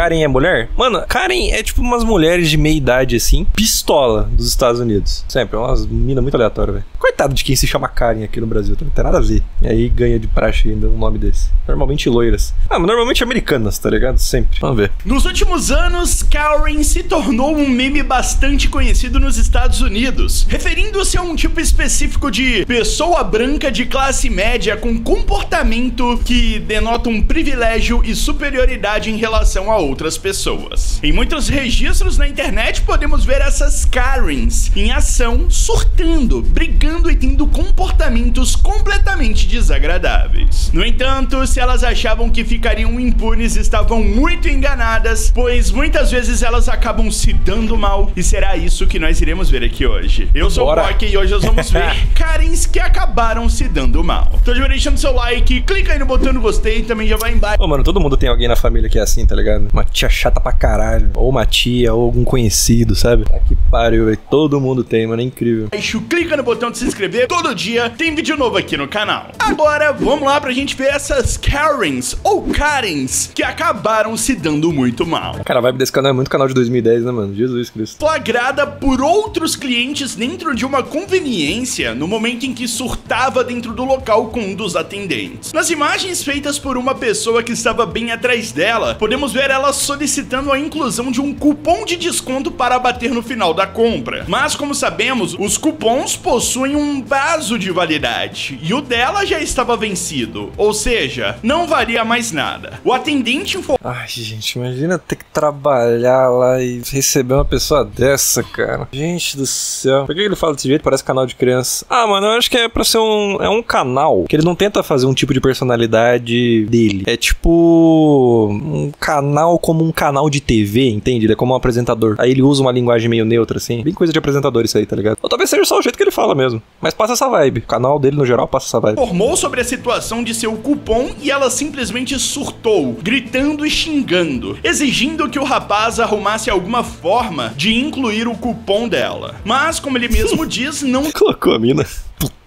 Karen é mulher? Mano, Karen é tipo umas mulheres de meia idade, assim, pistola dos Estados Unidos. Sempre, é umas minas muito aleatórias, velho. Coitado de quem se chama Karen aqui no Brasil, não tem nada a ver. E aí ganha de praxe ainda um nome desse. Normalmente loiras. Ah, mas normalmente americanas, tá ligado? Sempre. Vamos ver. Nos últimos anos, Karen se tornou um meme bastante conhecido nos Estados Unidos, referindo-se a um tipo específico de pessoa branca de classe média com comportamento que denota um privilégio e superioridade em relação a outras pessoas. Em muitos registros na internet podemos ver essas Karens em ação, surtando, brigando e tendo comportamentos completamente desagradáveis. No entanto, se elas achavam que ficariam impunes, estavam muito enganadas, pois muitas vezes elas acabam se dando mal e será isso que nós iremos ver aqui hoje. Eu sou Bora. o Porky e hoje nós vamos ver Karens que acabaram se dando mal. Então já vai deixando seu like, clica aí no botão do gostei e também já vai embaixo. Ô, mano, todo mundo tem alguém na família que é assim, tá ligado? Uma tia chata pra caralho. Ou uma tia, ou algum conhecido, sabe? Ah, que pariu, velho. Todo mundo tem, mano. É incrível. Baixo, clica no botão de se inscrever. Todo dia tem vídeo novo aqui no canal. Agora, vamos lá pra gente ver essas Karens ou Karens que acabaram se dando muito mal. Cara, a vibe desse canal é muito canal de 2010, né, mano? Jesus Cristo. Flagrada por outros clientes dentro de uma conveniência no momento em que surtava dentro do local com um dos atendentes. Nas imagens feitas por uma pessoa que estava bem atrás dela, podemos ver ela solicitando a inclusão de um cupom de desconto para abater no final da compra. Mas, como sabemos, os cupons possuem um prazo de validade e o dela já estava vencido, ou seja, não valia mais nada. O atendente informou Ai, gente, imagina ter que trabalhar lá e receber uma pessoa dessa, cara. Gente do céu. Por que ele fala desse jeito? Parece canal de criança. Ah, mano, eu acho que é pra ser um. É um canal que ele não tenta fazer um tipo de personalidade dele. É tipo. Um canal como um canal de TV, entende? Ele é como um apresentador. Aí ele usa uma linguagem meio neutra, assim. Bem coisa de apresentador isso aí, tá ligado? Ou talvez seja só o jeito que ele fala mesmo. Mas passa essa vibe. O canal dele, no geral, passa essa vibe. informou sobre a situação de seu cupom e ela simplesmente surtou, gritando e xingando, exigindo que o rapaz arrumasse alguma forma de incluir o cupom dela. Mas, como ele mesmo diz, não Colocou a mina.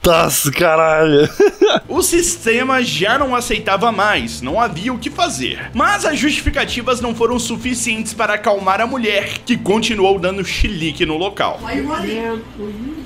Putaço, caralho. o sistema já não aceitava mais, não havia o que fazer. Mas as justificativas não foram suficientes para acalmar a mulher, que continuou dando chilique no local. Why are you running?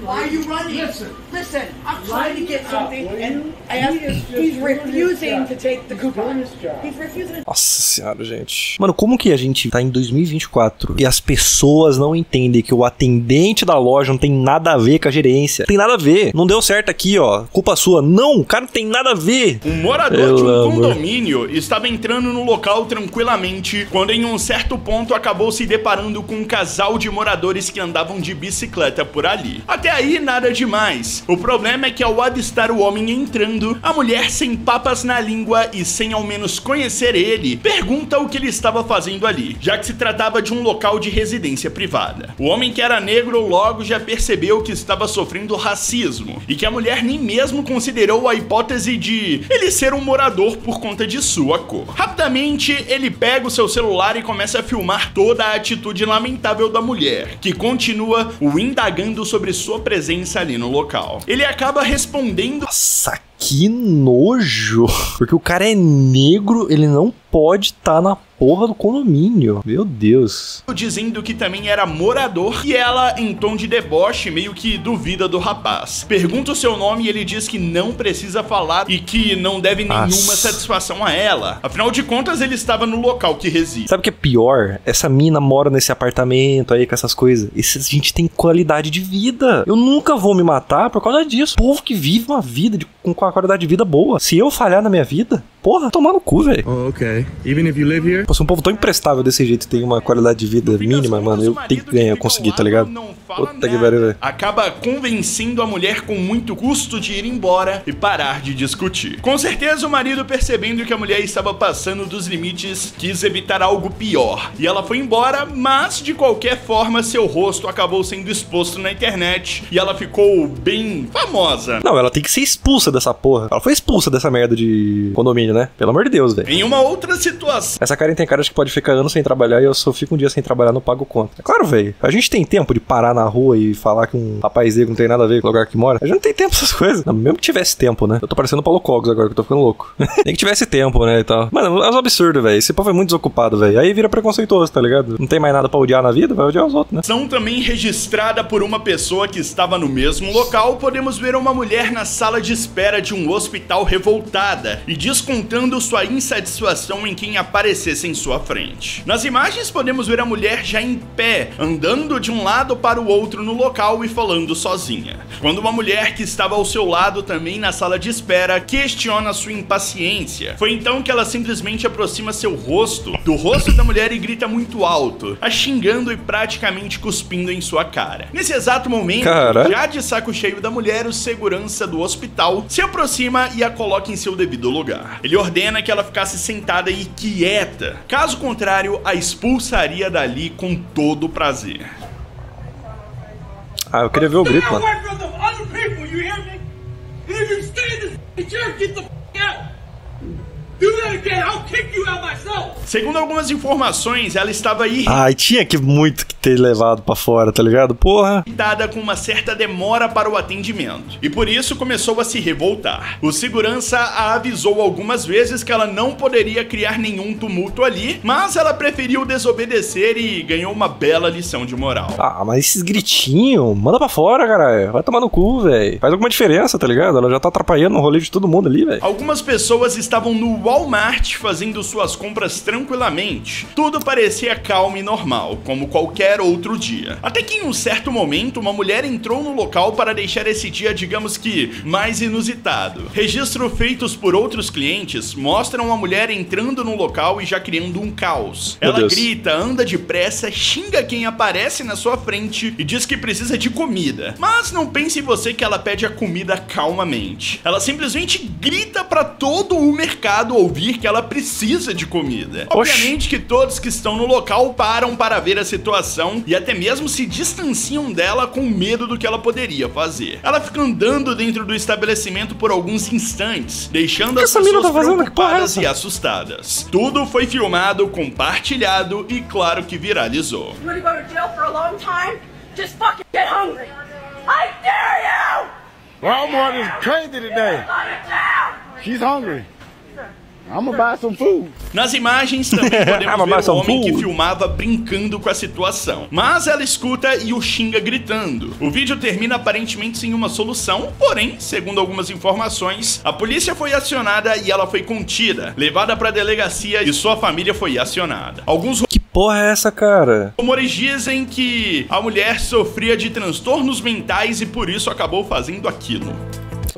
Why are you running? Listen. Listen, I'm trying to get something, and? I asked, he's refusing to take the coupon. He's refusing. Nossa senhora, gente. Mano, como que a gente tá em 2024 e as pessoas não entendem que o atendente da loja não tem nada a ver com a gerência? Tem nada a ver. Não deu certo aqui, ó. Culpa sua. Não, cara, não tem nada a ver. Um morador Pelo de um amor. condomínio estava entrando no local tranquilamente quando, em um certo ponto, acabou se deparando com um casal de moradores que andavam de bicicleta por ali. Até aí, nada demais. O problema é que, ao avistar o homem entrando, a mulher, sem papas na língua e sem ao menos conhecer ele, pergunta o que ele estava fazendo ali, já que se tratava de um local de residência privada. O homem que era negro logo já percebeu que estava sofrendo racismo e que a mulher nem mesmo considerou a hipótese de ele ser um morador por conta de sua cor. Rapidamente, ele pega o seu celular e começa a filmar toda a atitude lamentável da mulher, que continua o indagando sobre sua presença ali no local. Ele acaba respondendo Nossa, que nojo. Porque o cara é negro, ele não pode estar na porra do condomínio. Meu Deus. dizendo que também era morador e ela, em tom de deboche, meio que duvida do rapaz. Pergunta o seu nome e ele diz que não precisa falar e que não deve nenhuma Nossa. satisfação a ela. Afinal de contas, ele estava no local que reside. Sabe o que é pior? Essa mina mora nesse apartamento aí com essas coisas. Essa gente tem qualidade de vida. Eu nunca vou me matar por causa disso. Povo que vive uma vida de- com com a qualidade de vida boa. Se eu falhar na minha vida, porra, tomar no cu, velho. Oh, okay. Even if you live here? Pô, se um povo tão imprestável desse jeito tem uma qualidade de vida mínima, mano, eu tenho que ganhar, conseguir, tá ligado? não fala Puta que pariu, velho. Acaba convencendo a mulher com muito custo de ir embora e parar de discutir. Com certeza, o marido, percebendo que a mulher estava passando dos limites, quis evitar algo pior. E ela foi embora, mas de qualquer forma, seu rosto acabou sendo exposto na internet e ela ficou bem famosa. Não, ela tem que ser expulsa dessa porra. Ela foi expulsa dessa merda de condomínio, né? Pelo amor de Deus, velho. Em uma outra situação, Essa Karen tem cara de que pode ficar anos sem trabalhar e eu só fico um dia sem trabalhar, não pago conta. É claro, velho. A gente tem tempo de parar na rua e falar que um rapaz negro não tem nada a ver com o lugar que mora. A gente não tem tempo essas coisas. Não, mesmo que tivesse tempo, né? Eu tô parecendo o Paulo Cogos agora, que eu tô ficando louco. Nem que tivesse tempo, né, e tal. Mano, é um absurdo, velho. Esse povo é muito desocupado, velho. Aí vira preconceituoso, tá ligado? Não tem mais nada pra odiar na vida, vai odiar os outros, né? São também registrada por uma pessoa que estava no mesmo local, podemos ver uma mulher na sala de espera de um hospital revoltada e descontando sua insatisfação em quem aparecesse em sua frente. Nas imagens podemos ver a mulher já em pé, andando de um lado para o outro no local e falando sozinha. Quando uma mulher que estava ao seu lado também na sala de espera questiona sua impaciência, foi então que ela simplesmente aproxima seu rosto do rosto da mulher e grita muito alto, a xingando e praticamente cuspindo em sua cara. Nesse exato momento, Cara. já de saco cheio da mulher, o segurança do hospital se aproxima e a coloca em seu devido lugar. Ele ordena que ela ficasse sentada e quieta, caso contrário, a expulsaria dali com todo prazer. Ah, eu queria ver o grito, mano. Segundo algumas informações, ela estava irritada Ai, tinha que muito que ter levado pra fora, tá ligado? Porra. com uma certa demora para o atendimento e por isso começou a se revoltar. O segurança a avisou algumas vezes que ela não poderia criar nenhum tumulto ali, mas ela preferiu desobedecer e ganhou uma bela lição de moral. Ah, mas esses gritinhos, manda pra fora, caralho. Vai tomar no cu, velho. Faz alguma diferença, tá ligado? Ela já tá atrapalhando o rolê de todo mundo ali, velho. Algumas pessoas estavam no Walmart fazendo suas compras tranquilamente. Tudo parecia calmo e normal, como qualquer outro dia. Até que em um certo momento, uma mulher entrou no local para deixar esse dia, digamos que, mais inusitado. Registros feitos por outros clientes mostram a mulher entrando no local e já criando um caos. Meu Ela Deus. grita, anda depressa, xinga quem aparece na sua frente e diz que precisa de comida. Mas não pense você que ela pede a comida calmamente. Ela simplesmente grita para todo o mercado ouvir que ela precisa de comida. Oxi. Obviamente que todos que estão no local param para ver a situação e até mesmo se distanciam dela com medo do que ela poderia fazer. Ela fica andando dentro do estabelecimento por alguns instantes, deixando que as pessoas tá preocupadas e assustadas. Tudo foi filmado, compartilhado e claro que viralizou. I dare you! Walmart is crazy today. She's hungry. Gonna buy some food. Nas imagens também podemos ver o homem que full. filmava brincando com a situação. Mas ela escuta e o xinga gritando. O vídeo termina aparentemente sem uma solução, porém, segundo algumas informações, a polícia foi acionada e ela foi contida, levada pra delegacia e sua família foi acionada. Alguns Que porra é essa, cara? rumores dizem que a mulher sofria de transtornos mentais e por isso acabou fazendo aquilo.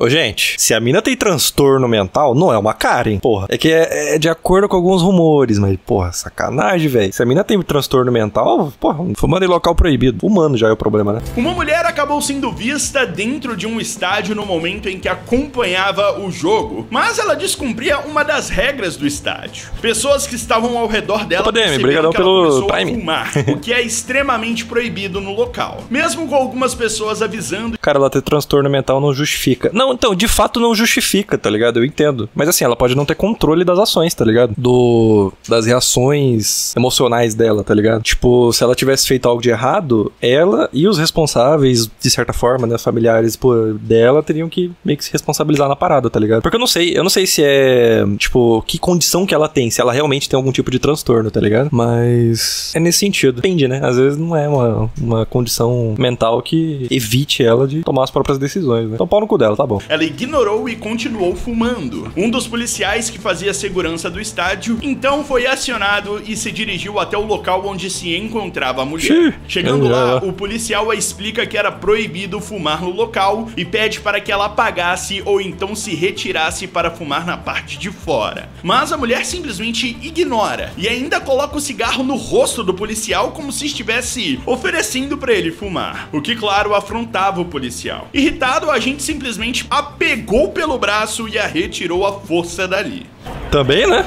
Ô, gente, se a mina tem transtorno mental, não é uma Karen, porra. É que é, é de acordo com alguns rumores, mas, porra, sacanagem, velho. Se a mina tem transtorno mental, porra, fumando em local proibido. Humano já é o problema, né? Uma mulher acabou sendo vista dentro de um estádio no momento em que acompanhava o jogo, mas ela descumpria uma das regras do estádio. Pessoas que estavam ao redor dela Opa, perceberam brigadão que ela pelo começou fumar, o que é extremamente proibido no local. Mesmo com algumas pessoas avisando Cara, ela ter transtorno mental não justifica. Não, então, de fato não justifica, tá ligado? Eu entendo. Mas assim, ela pode não ter controle das ações, tá ligado? Do. das reações emocionais dela, tá ligado? Tipo, se ela tivesse feito algo de errado, ela e os responsáveis, de certa forma, né, familiares pô, dela, teriam que meio que se responsabilizar na parada, tá ligado? Porque eu não sei, eu não sei se é, tipo, que condição que ela tem, se ela realmente tem algum tipo de transtorno, tá ligado? Mas é nesse sentido. Depende, né? Às vezes não é uma, uma condição mental que evite ela de tomar as próprias decisões, né? Então pau no cu dela, tá bom. Ela ignorou e continuou fumando. Um dos policiais que fazia segurança do estádio então foi acionado e se dirigiu até o local onde se encontrava a mulher. Chegando lá, o policial a explica que era proibido fumar no local e pede para que ela apagasse ou então se retirasse para fumar na parte de fora. Mas a mulher simplesmente ignora e ainda coloca o cigarro no rosto do policial como se estivesse oferecendo para ele fumar, o que claro afrontava o policial. Irritado, o agente simplesmente a pegou pelo braço e a retirou à força dali. Também, né?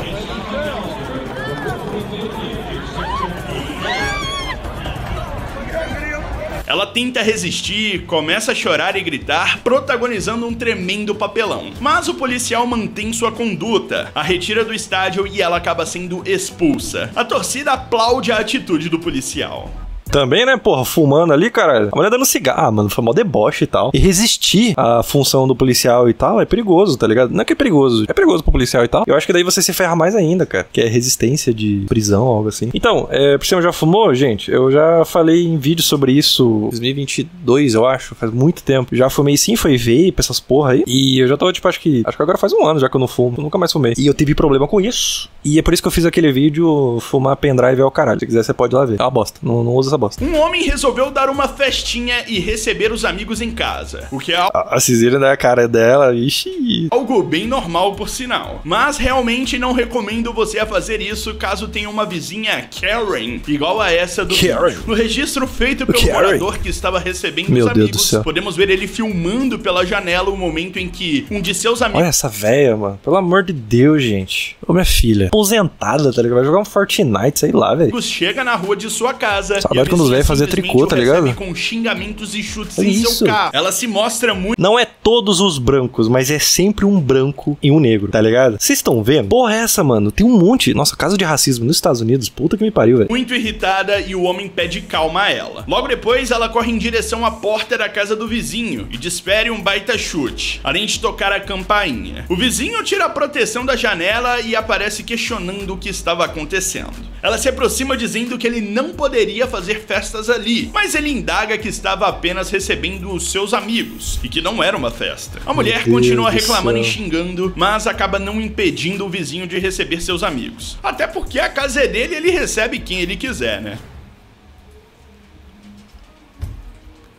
Ela tenta resistir, começa a chorar e gritar, protagonizando um tremendo papelão. Mas o policial mantém sua conduta, a retira do estádio e ela acaba sendo expulsa. A torcida aplaude a atitude do policial. Também, né, porra, fumando ali, cara. A mulher dando cigarro, ah, mano, foi mal deboche e tal. E resistir à função do policial e tal é perigoso, tá ligado? Não é que é perigoso, é perigoso pro policial e tal. Eu acho que daí você se ferra mais ainda, cara. Que é resistência de prisão, algo assim. Então, é, por cima já fumou, gente? Eu já falei em vídeo sobre isso 2022, eu acho, faz muito tempo. Já fumei sim, foi vape, essas porra aí. E eu já tô, tipo, acho que. Acho que agora faz um ano já que eu não fumo. Eu nunca mais fumei. E eu tive problema com isso. E é por isso que eu fiz aquele vídeo fumar pendrive ao caralho. Se quiser, você pode ir lá ver. É uma bosta. Não, não usa essa bosta. Um homem resolveu dar uma festinha e receber os amigos em casa, o que é A, a Cisília da cara dela, ixi. algo bem normal por sinal. Mas realmente não recomendo você a fazer isso caso tenha uma vizinha Karen, igual a essa do Karen. No registro feito pelo Karen. morador que estava recebendo Meu os Deus do amigos, céu. podemos ver ele filmando pela janela o momento em que um de seus amigos Olha essa véia, mano. Pelo amor de Deus, gente. Ô, minha filha. Aposentada, tá ligado? Vai jogar um Fortnite, sei lá, velho. chega na rua de sua casa e a quando faziam simplesmente tricô, tá ligado? com xingamentos e chutes Olha em isso. seu carro. Ela se mostra muito Não é todos os brancos, mas é sempre um branco e um negro, tá ligado? Vocês estão vendo? Porra, é essa, mano? Tem um monte. Nossa, caso de racismo nos Estados Unidos, puta que me pariu, velho. muito irritada e o homem pede calma a ela. Logo depois, ela corre em direção à porta da casa do vizinho e desfere um baita chute, além de tocar a campainha. O vizinho tira a proteção da janela e aparece questionando o que estava acontecendo. Ela se aproxima dizendo que ele não poderia fazer festas ali, mas ele indaga que estava apenas recebendo os seus amigos e que não era uma festa. A mulher continua do reclamando e xingando, mas acaba não impedindo o vizinho de receber seus amigos. Até porque a casa é dele e ele recebe quem ele quiser, né?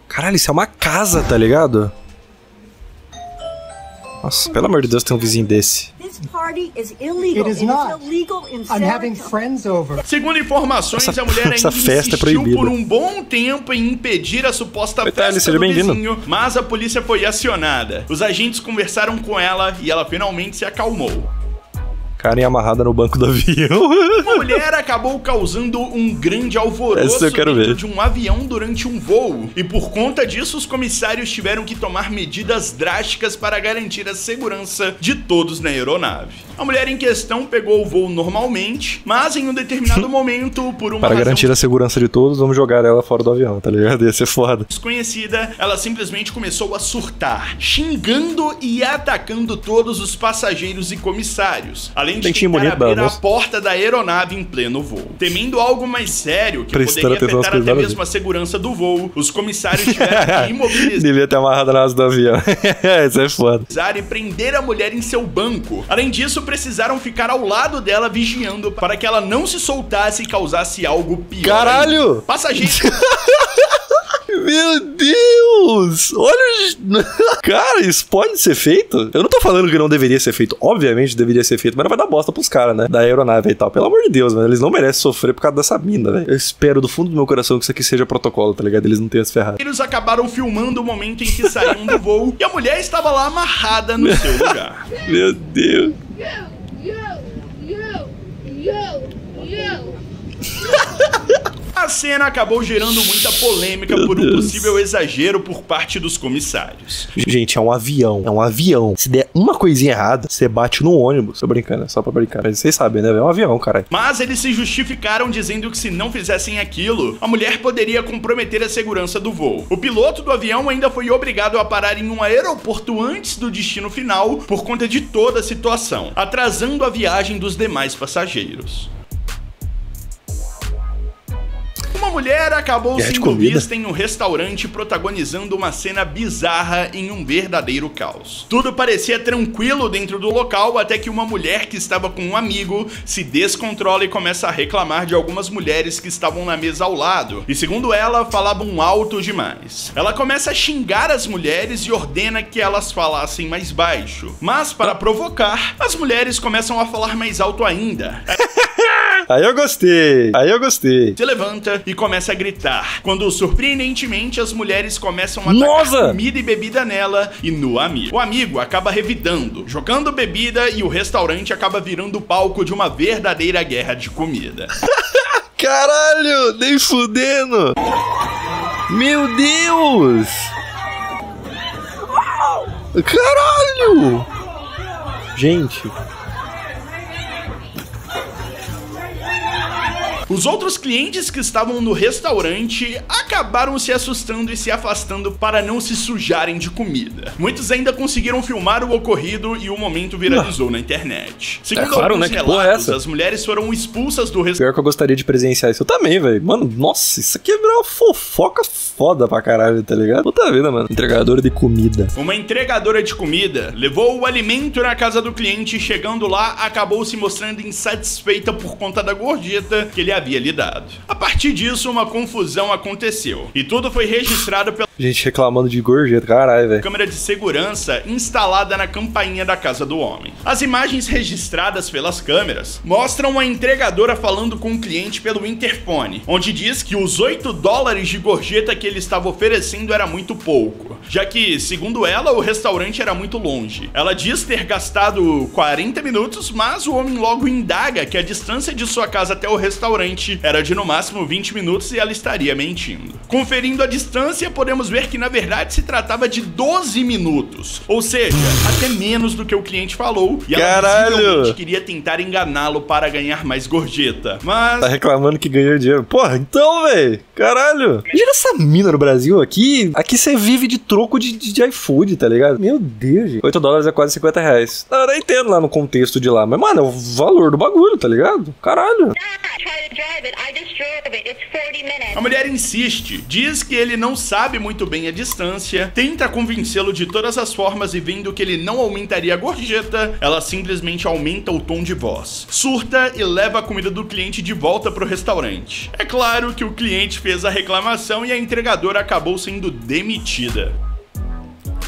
Caralho, isso é uma casa, tá ligado? Nossa, pelo amor de Deus, tem um vizinho desse. Party is illegal. It is not. illegal in I'm having friends over. Segundo informações, Essa- a mulher ainda festa é insistiu proibida. por um bom tempo em impedir a suposta Oi, festa seja do bem-vindo. vizinho, mas a polícia foi acionada. Os agentes conversaram com ela e ela finalmente se acalmou. Karen amarrada no banco do avião. Uma mulher acabou causando um grande alvoroço dentro ver. de um avião durante um voo. E por conta disso, os comissários tiveram que tomar medidas drásticas para garantir a segurança de todos na aeronave. A mulher em questão pegou o voo normalmente, mas em um determinado momento, por uma Para razão garantir a segurança de todos, vamos jogar ela fora do avião, tá ligado? Ia ser foda. desconhecida, ela simplesmente começou a surtar, xingando e atacando todos os passageiros e comissários, além de Dentinho tentar abrir a moça. porta da aeronave em pleno voo. Temendo algo mais sério, que Prestando poderia afetar até a mesmo a segurança do voo, os comissários tiveram que imobilizar Devia ter amarrado na asa do avião. Isso é foda. e prender a mulher em seu banco. Além disso, precisaram ficar ao lado dela vigiando para que ela não se soltasse e causasse algo pior. Caralho! ainda. Meu Deus! Olha. o- Cara, isso pode ser feito? Eu não tô falando que não deveria ser feito. Obviamente deveria ser feito, mas não vai dar bosta pros caras, né? Da aeronave e tal. Pelo amor de Deus, mano. Eles não merecem sofrer por causa dessa mina, velho. Eu espero do fundo do meu coração que isso aqui seja protocolo, tá ligado? Eles não tenham se ferrado. Eles acabaram filmando o momento em que saíram do voo e a mulher estava lá amarrada no seu lugar. Meu Deus. You, you, you, you. A cena acabou gerando muita polêmica Meu por um Deus. possível exagero por parte dos comissários. Gente, é um avião. É um avião. Se der uma coisinha errada, você bate no ônibus. Tô brincando, é só pra brincar. Mas vocês sabem, né? É um avião, caralho. Mas eles se justificaram dizendo que se não fizessem aquilo, a mulher poderia comprometer a segurança do voo. O piloto do avião ainda foi obrigado a parar em um aeroporto antes do destino final por conta de toda a situação, atrasando a viagem dos demais passageiros. Uma mulher acabou Guerra sendo vista em um restaurante protagonizando uma cena bizarra em um verdadeiro caos. Tudo parecia tranquilo dentro do local até que uma mulher que estava com um amigo se descontrola e começa a reclamar de algumas mulheres que estavam na mesa ao lado. E segundo ela, falavam alto demais. Ela começa a xingar as mulheres e ordena que elas falassem mais baixo. Mas para provocar, as mulheres começam a falar mais alto ainda. Aí eu gostei. Aí eu gostei. se levanta e começa a gritar. Quando, surpreendentemente, as mulheres começam a Nossa! atacar comida e bebida nela e no amigo. O amigo acaba revidando, jogando bebida e o restaurante acaba virando palco de uma verdadeira guerra de comida. Caralho, nem fudendo. Meu Deus! Caralho! Gente, Os outros clientes que estavam no restaurante acabaram se assustando e se afastando para não se sujarem de comida. Muitos ainda conseguiram filmar o ocorrido e o momento viralizou na internet. Segundo claro, alguns né? Que porra é relatos, essa? as mulheres foram expulsas do restaurante. pior que eu gostaria de presenciar isso. Eu também, velho. Mano, nossa, isso aqui é uma fofoca foda pra caralho, tá ligado? Puta vida, mano. Entregadora de comida. Uma entregadora de comida levou o alimento na casa do cliente e chegando lá acabou se mostrando insatisfeita por conta da gorjeta que ele havia lhe dado. A partir disso, uma confusão aconteceu e tudo foi registrado Gente reclamando de gorjeta, caralho, velho. câmera de segurança instalada na campainha da casa do homem. As imagens registradas pelas câmeras mostram a entregadora falando com o cliente pelo interfone, onde diz que os 8 dólares de gorjeta que ele estava oferecendo era muito pouco, já que, segundo ela, o restaurante era muito longe. Ela diz ter gastado 40 minutos, mas o homem logo indaga que a distância de sua casa até o restaurante era de no máximo 20 minutos e ela estaria mentindo. Conferindo a distância, podemos ver que na verdade se tratava de 12 minutos, ou seja, até menos do que o cliente falou, e ela Caralho! queria tentar enganá-lo para ganhar mais gorjeta. Mas Tá reclamando que ganhou dinheiro. Porra, então, velho. Caralho. Imagina essa mina no Brasil aqui. Aqui você vive de troco de, de, de iFood, tá ligado? Meu Deus, gente. 8 dólares é quase 50 reais. Não, eu entendo lá no contexto de lá. Mas, mano, é o valor do bagulho, tá ligado? Caralho. try to drive it. I just drove it. It's 40 minutes. A mulher insiste, diz que ele não sabe muito bem a distância, tenta convencê-lo de todas as formas e vendo que ele não aumentaria a gorjeta, ela simplesmente aumenta o tom de voz. Surta e leva a comida do cliente de volta pro restaurante. É claro que o cliente fez a reclamação e a entregadora acabou sendo demitida.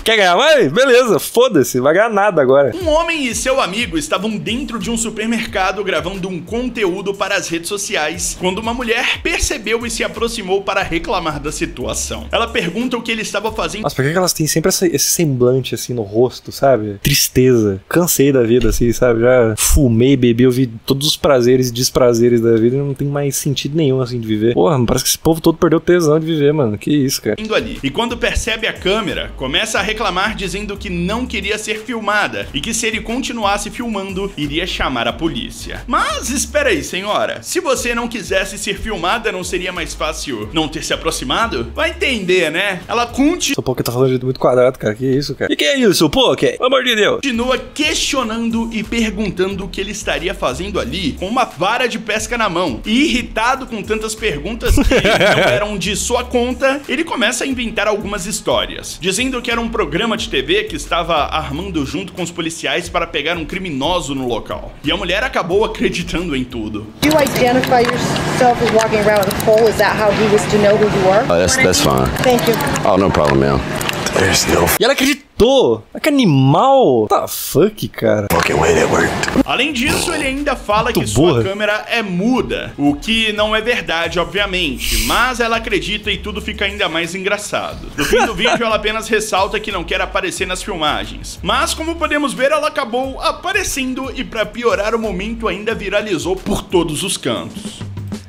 Quer ganhar mais? Beleza, foda-se. Vai ganhar nada agora. Um homem e seu amigo estavam dentro de um supermercado gravando um conteúdo para as redes sociais quando uma mulher percebeu e se aproximou para reclamar da situação. Ela pergunta o que ele estava fazendo Nossa, por que elas têm sempre essa- esse semblante assim no rosto, sabe? Tristeza. Cansei da vida, assim, sabe? Já fumei, bebi, eu vi todos os prazeres e desprazeres da vida e não tem mais sentido nenhum, assim, de viver. Porra, parece que esse povo todo perdeu tesão de viver, mano. Que isso, cara. indo ali. E quando percebe a câmera, começa a reclamar dizendo que não queria ser filmada e que se ele continuasse filmando, iria chamar a polícia. Mas espera aí, senhora. Se você não quisesse ser filmada, não seria mais fácil não ter se aproximado? Vai entender, né? Ela continua Seu Poké tá falando de jeito muito quadrado, cara. Que isso, cara? Que que é isso, Poké? Pelo amor de Deus. continua questionando e perguntando o que ele estaria fazendo ali com uma vara de pesca na mão. E irritado com tantas perguntas que não eram de sua conta, ele começa a inventar algumas histórias, dizendo que era um programa de TV que estava armando junto com os policiais para pegar um criminoso no local. E a mulher acabou acreditando em tudo. You identify yourself as walking around with a pole. Is that how he was to know who you were? Oh, that's that's fine. Thank you. Oh, no problem, ma'am. There's no E ela acreditou. Ah, Que animal. Tá fuck, cara. fucking way that worked. Além disso, ele ainda fala que Muito sua burra. câmera é muda, o que não é verdade, obviamente, mas ela acredita e tudo fica ainda mais engraçado. No fim do vídeo, ela apenas ressalta que não quer aparecer nas filmagens, mas como podemos ver, ela acabou aparecendo e pra piorar o momento ainda viralizou por todos os cantos.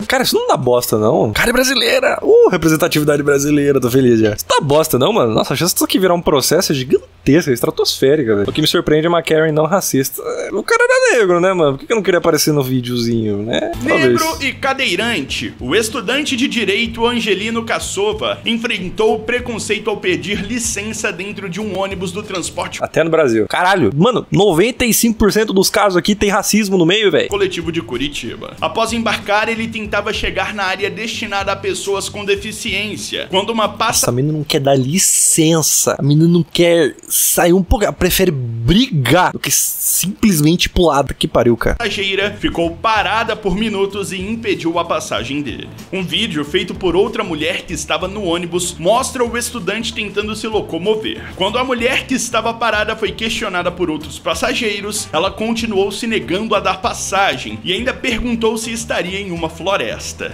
Cara, isso não dá bosta, não. Cara, é brasileira. Uh, representatividade brasileira, tô feliz já. Isso dá bosta, não, mano. Nossa, a chance disso aqui virar um processo é gigantesca, estratosférica, velho. O que me surpreende é uma Karen não racista. O cara era negro, né, mano? Por que eu não queria aparecer no videozinho, né? Negro Talvez. e cadeirante, o estudante de direito Angelino Cassova enfrentou preconceito ao pedir licença dentro de um ônibus do transporte Até no Brasil. Caralho, mano, 95% dos casos aqui tem racismo no meio, velho. coletivo de Curitiba. Após embarcar, ele chegar na área destinada a pessoas com deficiência, quando uma Essa menina não quer dar licença. A menina não quer sair um pouco. Ela prefere brigar do que simplesmente pular. Que pariu, cara. passageira ficou parada por minutos e impediu a passagem dele. Um vídeo feito por outra mulher que estava no ônibus mostra o estudante tentando se locomover. Quando a mulher que estava parada foi questionada por outros passageiros, ela continuou se negando a dar passagem e ainda perguntou se estaria em uma floresta.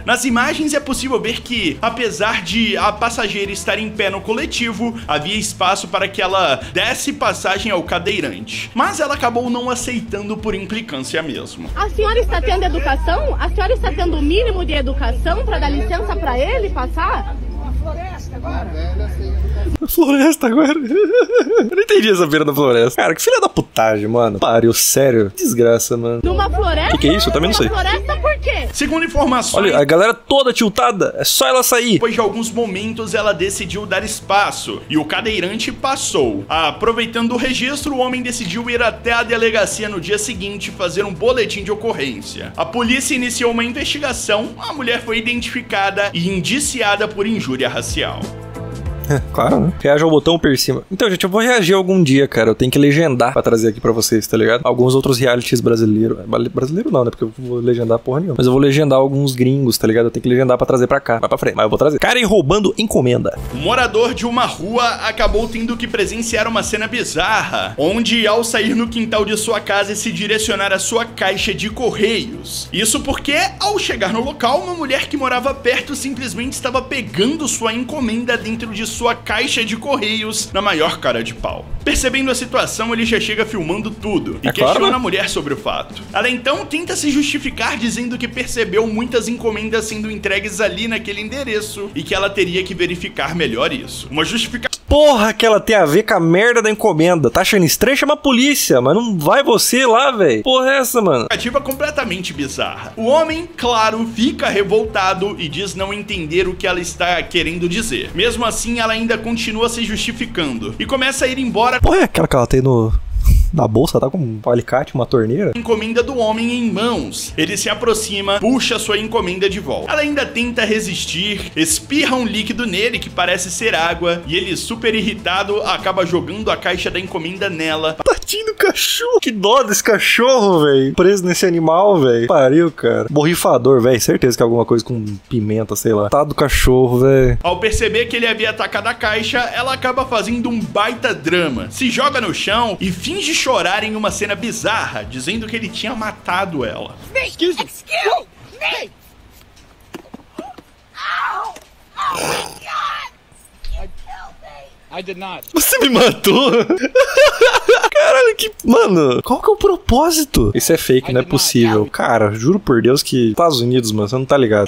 Nas imagens é possível ver que, apesar de a passageira estar em pé no coletivo, havia espaço para que ela desse passagem ao cadeirante. Mas ela acabou não aceitando por implicância mesmo. A senhora está tendo educação? A senhora está tendo o mínimo de educação para dar licença para ele passar? floresta agora. Floresta agora. Eu não entendi essa feira da floresta. Cara, que filha da putagem, mano. Pariu, sério. Desgraça, mano. Numa floresta? Que que é isso? Eu também não sei. Numa floresta quê? Segundo informações, Olha, a galera toda tiltada. É só ela sair. depois de alguns momentos ela decidiu dar espaço e o cadeirante passou. Aproveitando o registro, o homem decidiu ir até a delegacia no dia seguinte fazer um boletim de ocorrência. A polícia iniciou uma investigação, a mulher foi identificada e indiciada por injúria racial. Claro, né? Reaja ao botão por cima. Então, gente, eu vou reagir algum dia, cara. Eu tenho que legendar pra trazer aqui pra vocês, tá ligado? Alguns outros realities brasileiros. Brasileiro não, né? Porque eu vou legendar porra nenhuma. Mas eu vou legendar alguns gringos, tá ligado? Eu tenho que legendar pra trazer pra cá. Vai pra frente. Mas eu vou trazer. Cara, e roubando encomenda. Um morador de uma rua acabou tendo que presenciar uma cena bizarra, onde ao sair no quintal de sua casa e se direcionar à sua caixa de correios. Isso porque, ao chegar no local, uma mulher que morava perto simplesmente estava pegando sua encomenda dentro de sua caixa de correios na maior cara de pau. Percebendo a situação, ele já chega filmando tudo e É claro, questiona né? a mulher sobre o fato. Ela então tenta se justificar dizendo que percebeu muitas encomendas sendo entregues ali naquele endereço e que ela teria que verificar melhor isso. Uma justificativa Porra, que ela tem a ver com a merda da encomenda. Tá achando estranho? Chama a polícia, mas não vai você lá, velho. Porra, é essa, mano? justificativa completamente bizarra. O homem, claro, fica revoltado e diz não entender o que ela está querendo dizer. Mesmo assim, ela ainda continua se justificando e começa a ir embora Porra, é aquela que ela tem no. Na bolsa, tá com um alicate, uma torneira? encomenda do homem em mãos. Ele se aproxima, puxa sua encomenda de volta. Ela ainda tenta resistir, espirra um líquido nele que parece ser água, e ele, super irritado, acaba jogando a caixa da encomenda nela. Tadinho do cachorro. Que dó desse cachorro, velho. Preso nesse animal, velho. Pariu, cara. Borrifador, velho. Certeza que é alguma coisa com pimenta, sei lá. Tá do cachorro, velho. Ao perceber que ele havia atacado a caixa, ela acaba fazendo um baita drama. Se joga no chão e finge chorar em uma cena bizarra, dizendo que ele tinha matado ela. Excuse me. Excuse me. Ow! Oh my God! You killed me! I did not. Você me matou? Caralho, que. Mano, qual que é o propósito? Isso é fake, não é possível. Cara, juro por Deus que. Estados Unidos, mano, você não tá ligado.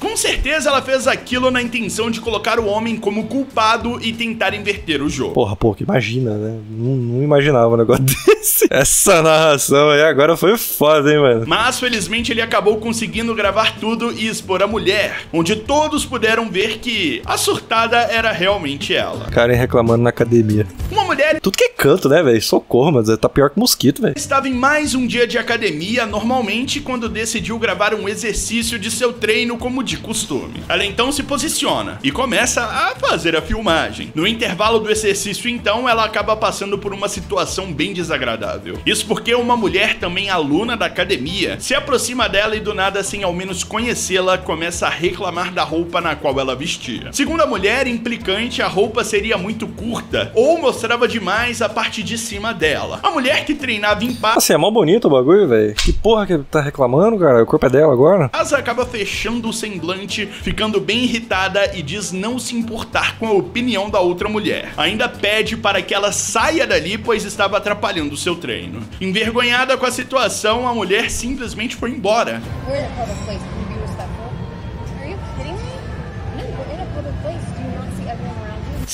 Com certeza ela fez aquilo na intenção de colocar o homem como culpado e tentar inverter o jogo. Porra, pô, que imagina, né? Não, não imaginava um negócio desse. Essa narração aí agora foi foda, hein, mano? Mas felizmente ele acabou conseguindo gravar tudo e expor a mulher, onde todos puderam ver que a surtada era realmente ela. Karen reclamando na academia. Uma mulher Tudo que é canto, né, velho? Socorro, mas tá pior que mosquito, velho. estava em mais um dia de academia, normalmente quando decidiu gravar um exercício de seu treino como de costume. Ela então se posiciona e começa a fazer a filmagem. No intervalo do exercício, então, ela acaba passando por uma situação bem desagradável. Isso porque uma mulher, também aluna da academia, se aproxima dela e do nada, sem ao menos conhecê-la, começa a reclamar da roupa na qual ela vestia. Segundo a mulher, implicante, a roupa seria muito curta ou mostrava demais a parte de cima dela. A mulher que treinava em paz Assim, é mó bonito o bagulho, velho. Que porra que tá reclamando, cara? O corpo é dela agora? Asa acaba fechando o semblante, ficando bem irritada e diz não se importar com a opinião da outra mulher. Ainda pede para que ela saia dali, pois estava atrapalhando o seu treino. Envergonhada com a situação, a mulher simplesmente foi embora. We're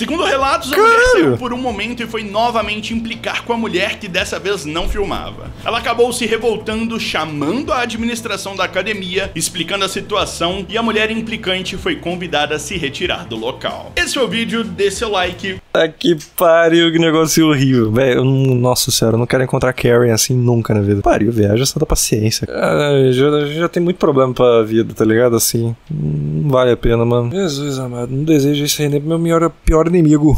Segundo relatos, a Caralho! mulher saiu por um momento e foi novamente implicar com a mulher que dessa vez não filmava. Ela acabou se revoltando, chamando a administração da academia, explicando a situação e a mulher implicante foi convidada a se retirar do local. Esse foi o vídeo, dê seu like, Tá que pariu, que negócio horrível. Velho, eu não- nossa senhora, eu não quero encontrar Karen assim nunca na vida. Pariu, viaja só da paciência. Ah, já, já tem muito problema pra vida, tá ligado? Assim, não vale a pena, mano. Jesus amado, não desejo isso aí nem pro meu melhor, pior inimigo.